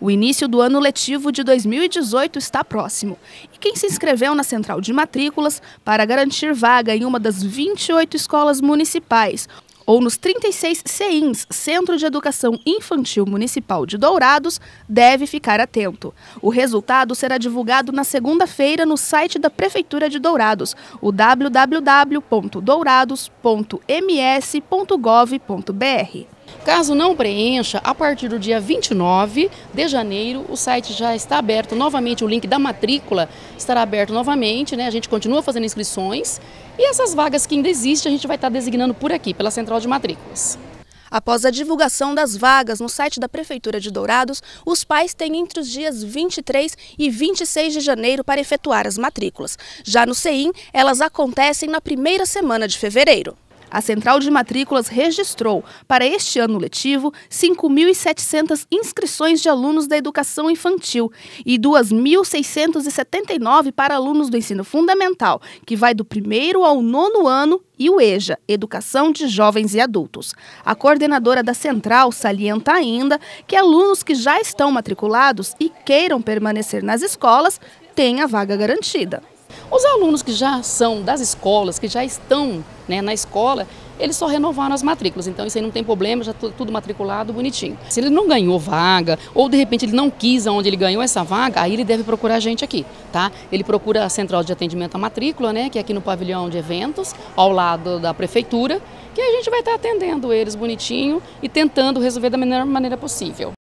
O início do ano letivo de 2018 está próximo. E quem se inscreveu na central de matrículas para garantir vaga em uma das 28 escolas municipais ou nos 36 CEINs, Centro de Educação Infantil Municipal de Dourados, deve ficar atento. O resultado será divulgado na segunda-feira no site da Prefeitura de Dourados, o www.dourados.ms.gov.br. Caso não preencha, a partir do dia 29 de janeiro, o site já está aberto novamente, o link da matrícula estará aberto novamente, né? A gente continua fazendo inscrições e essas vagas que ainda existem, a gente vai estar designando por aqui, pela central de matrículas. Após a divulgação das vagas no site da Prefeitura de Dourados, os pais têm entre os dias 23 e 26 de janeiro para efetuar as matrículas. Já no CEIM, elas acontecem na primeira semana de fevereiro. A Central de Matrículas registrou, para este ano letivo, 5.700 inscrições de alunos da educação infantil e 2.679 para alunos do ensino fundamental, que vai do primeiro ao nono ano, e o EJA, Educação de Jovens e Adultos. A coordenadora da Central salienta ainda que alunos que já estão matriculados e queiram permanecer nas escolas têm a vaga garantida. Os alunos que já são das escolas, que já estão né, na escola, eles só renovaram as matrículas, então isso aí não tem problema, já tudo matriculado, bonitinho. Se ele não ganhou vaga, ou de repente ele não quis onde ele ganhou essa vaga, aí ele deve procurar a gente aqui, tá? Ele procura a central de atendimento à matrícula, né, que é aqui no pavilhão de eventos, ao lado da prefeitura, que a gente vai estar atendendo eles bonitinho e tentando resolver da melhor maneira possível.